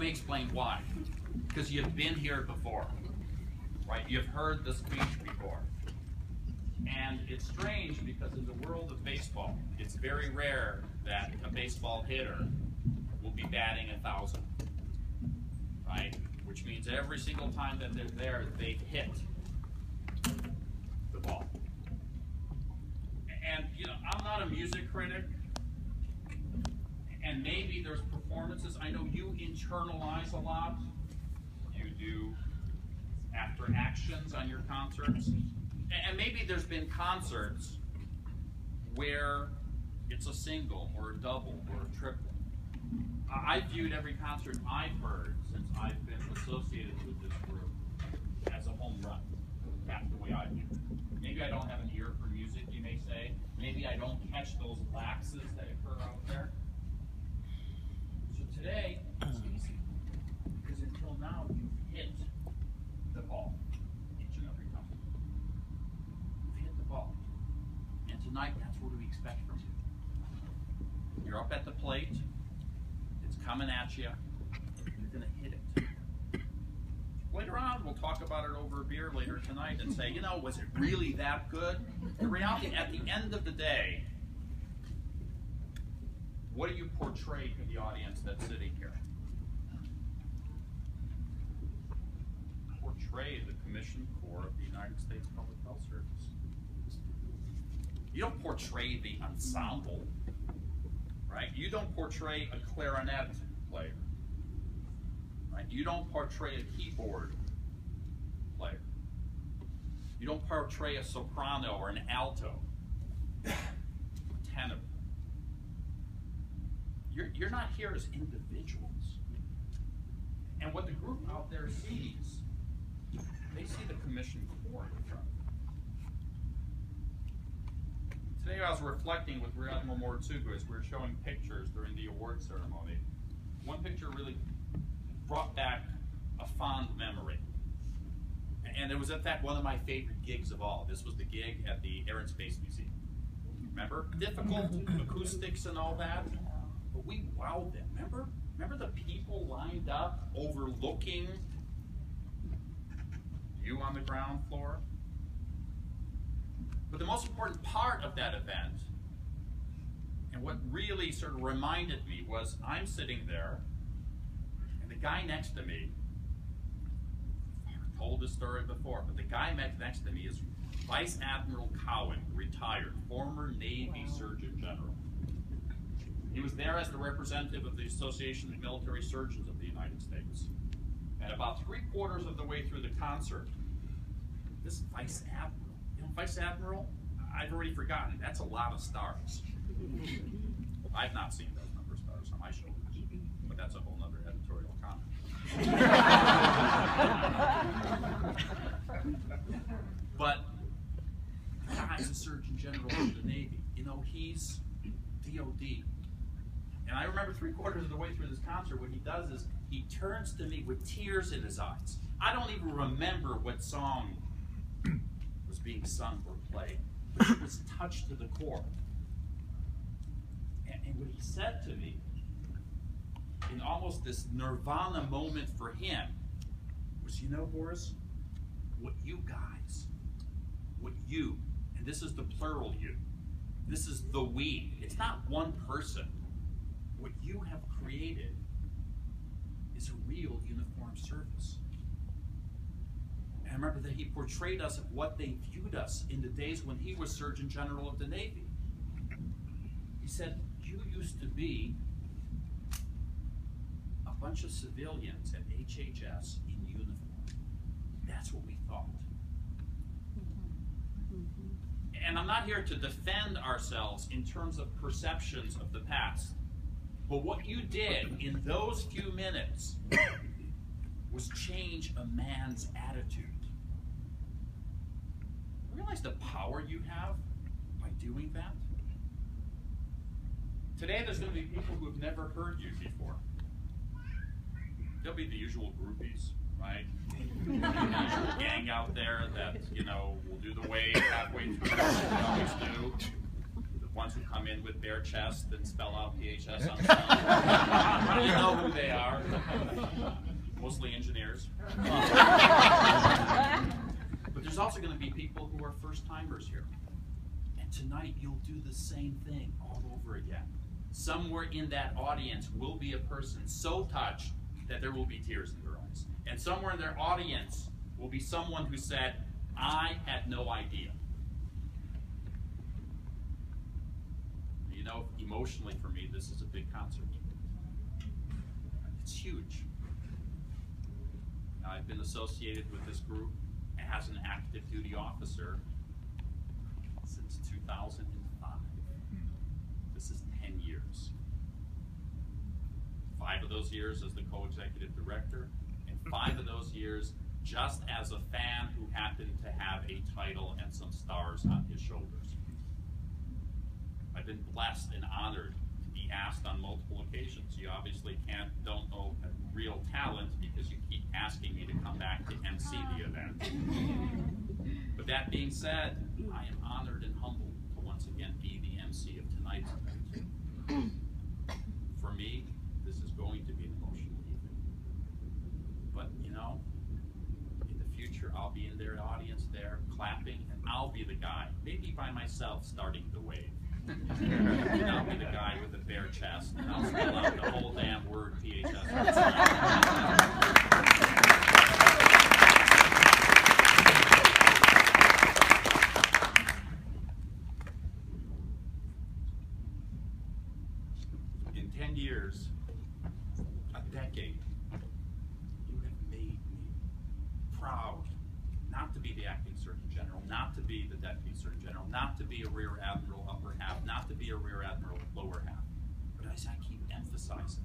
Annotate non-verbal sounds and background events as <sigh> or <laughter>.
let me explain why. Because you've been here before, right? You've heard the speech before. And it's strange because in the world of baseball, it's very rare that a baseball hitter will be batting a thousand, right? Which means every single time that they're there, they hit the ball. And you know, I'm not a music critic, and maybe there's performances. I know you internalize a lot. You do after actions on your concerts. And maybe there's been concerts where it's a single or a double or a triple. I've viewed every concert I've heard since I've been associated with this group as a home run. That's the way I view it. Maybe I don't have an ear for music, you may say. Maybe I don't catch those laxes that occur out there. So today, it's easy. Because until now, you've hit the ball each and every time. You've hit the ball. And tonight, that's what we expect from you. You're up at the plate, it's coming at you, you're going to hit it. Later on, we'll talk about it over a beer later tonight and say, you know, was it really that good? The reality, at the end of the day, what do you portray to the audience that's sitting here? Portray the Commission Corps of the United States Public Health Service. You don't portray the ensemble, right? You don't portray a clarinet player, right? You don't portray a keyboard player. You don't portray a soprano or an alto, tenor. You're, you're not here as individuals. And what the group out there sees, they see the commission corps in front of them. Today I was reflecting with Real Admiral Moritsugu as we were showing pictures during the award ceremony. One picture really brought back a fond memory. And it was in fact one of my favorite gigs of all. This was the gig at the Air and Space Museum. Remember? Difficult acoustics and all that. But we wowed them. Remember? Remember the people lined up overlooking you on the ground floor? But the most important part of that event, and what really sort of reminded me, was I'm sitting there, and the guy next to me, I've told this story before, but the guy next to me is Vice Admiral Cowan, retired, former Navy Surgeon General. He was there as the representative of the Association of Military Surgeons of the United States. And about three quarters of the way through the concert, this Vice Admiral, you know, Vice Admiral, I've already forgotten, that's a lot of stars. <laughs> I've not seen those number of stars on my shoulders, but that's a whole other editorial comment. but the guy's a Surgeon General of the Navy. You know, he's DOD. And I remember three quarters of the way through this concert, what he does is he turns to me with tears in his eyes. I don't even remember what song being sung or played, but it was touched to the core. And, and what he said to me, in almost this nirvana moment for him, was, you know, Boris, what you guys, what you, and this is the plural you, this is the we, it's not one person what you have created is a real uniform service. Remember that he portrayed us of what they viewed us in the days when he was Surgeon General of the Navy. He said, You used to be a bunch of civilians at HHS in uniform. That's what we thought. Mm-hmm. And I'm not here to defend ourselves in terms of perceptions of the past. But what you did in those few minutes was change a man's attitude. Realize the power you have by doing that? Today, there's going to be people who have never heard you before. There'll be the usual groupies, right? the usual gang out there that, you know, will do the wave halfway through, they always do The ones who come in with bare chest and spell out PHS on the you know who they are. <laughs> first timers here. And tonight you'll do the same thing all over again. Somewhere in that audience will be a person so touched that there will be tears in their eyes. And somewhere in their audience will be someone who said, I had no idea. You know, emotionally for me, this is a big concert. It's huge. I've been associated with this group as an active duty officer since 2005. This is 10 years. Five of those years as the co-executive director, and five of those years just as a fan who happened to have a title and some stars on his shoulders. I've been blessed and honored asked on multiple occasions. You obviously can't don't know real talent because you keep asking me to come back to MC the uh-huh. event. But that being said, I am honored and humbled to once again be the MC of tonight's event. For me, this is going to be an emotional evening. But you know, in the future, I'll be in their audience there clapping, and I'll be the guy, maybe by myself, starting the wave. I'll be the guy with the bare chest, and I'll spell out the whole damn word PHS. <laughs> In 10 years, a decade, you have made me proud not to be the acting surgeon general, not to be the deputy surgeon general, not to be a rear admiral upper half, not to be a rear admiral lower half. But as I keep emphasizing,